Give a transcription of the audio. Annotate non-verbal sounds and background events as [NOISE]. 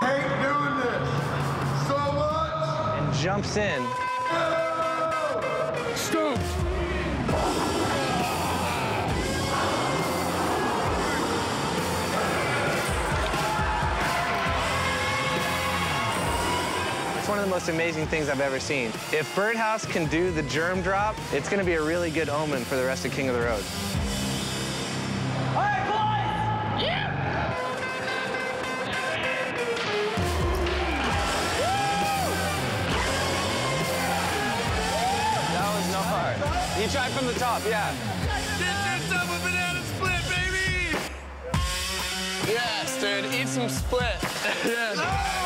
hate doing this so much. and jumps in. Stoked. It's one of the most amazing things I've ever seen. If Birdhouse can do the germ drop, it's going to be a really good omen for the rest of King of the Road. You tried from the top, yeah. Get yourself a banana split, baby! Yes, dude. Eat some split. [LAUGHS] yes. Oh!